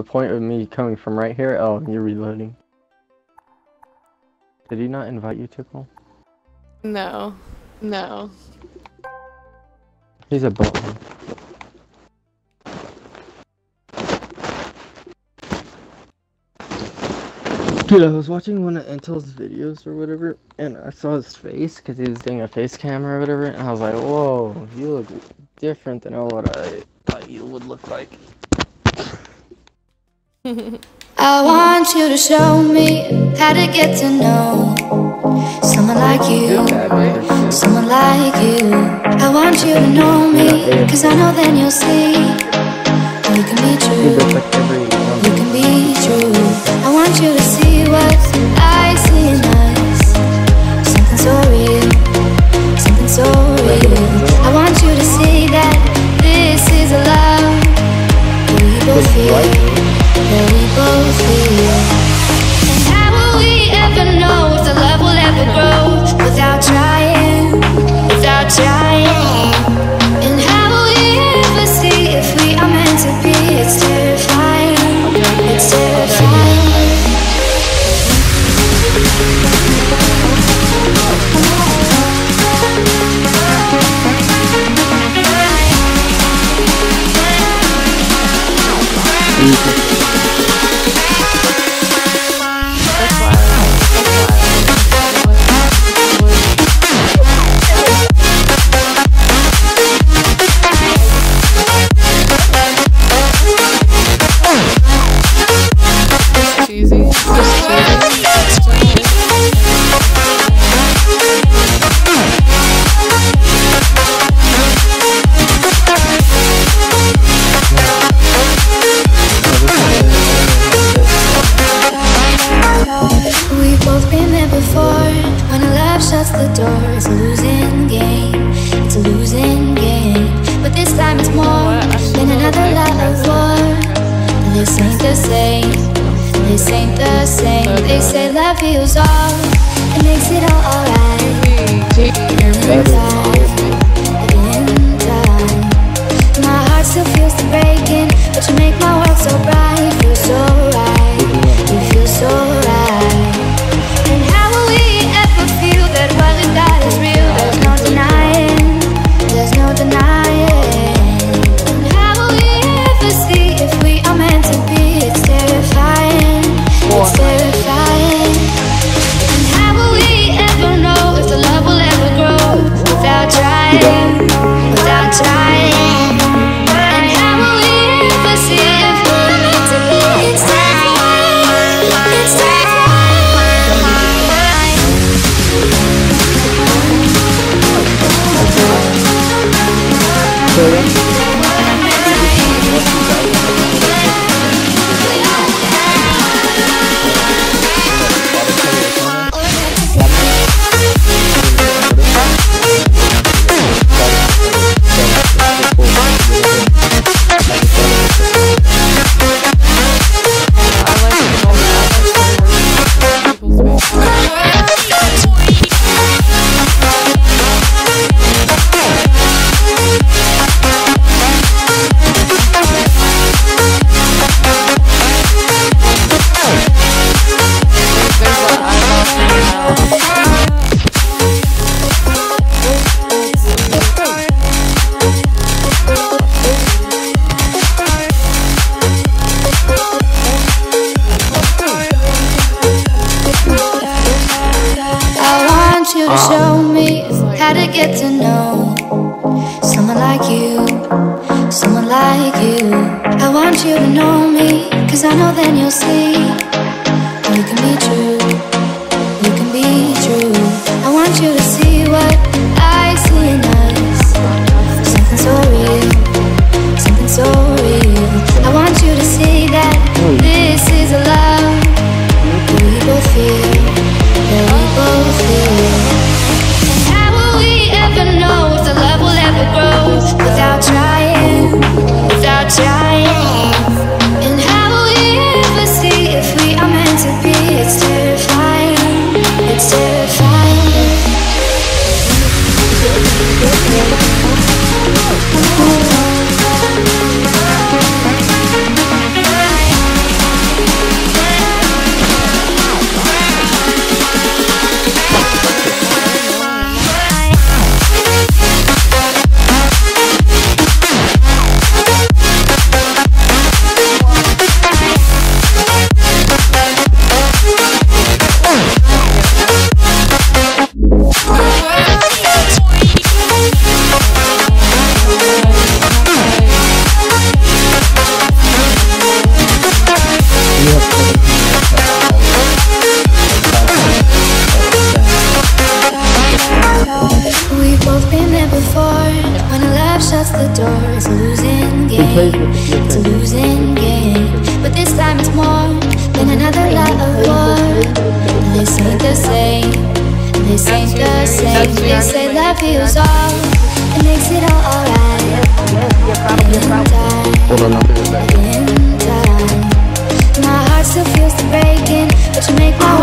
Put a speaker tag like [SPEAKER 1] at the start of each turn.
[SPEAKER 1] the point of me coming from right here? Oh, you're reloading. Did he not invite you, Tickle?
[SPEAKER 2] No. No.
[SPEAKER 1] He's a bot. Dude, I was watching one of Intel's videos or whatever, and I saw his face because he was doing a face camera or whatever, and I was like, whoa, you look different than what I thought you would look like.
[SPEAKER 3] I want you to show me how to get to know someone like you, someone like you. I want you to know me, cause I know then you'll see. You can be true, Gracias. Door, it's a losing game. It's a losing game. But this time it's more than another love war. This ain't the same. This ain't the same. They say love heals all. It makes it all alright. In time, in time. My heart still feels the breaking, but you make my world so bright.
[SPEAKER 2] I
[SPEAKER 3] to show um, me how to get to know someone like you, someone like you. I want you to know me, cause I know then you'll see you can be true, you can be true. I want you
[SPEAKER 1] plays with the
[SPEAKER 3] It's a losing game, but this time it's more than another lot of war. This ain't the same. This ain't the same. They say love heals all. It makes it all alright. In time,
[SPEAKER 1] Hold on, I'll be right back.
[SPEAKER 3] in time. My heart still feels the breaking, but you make my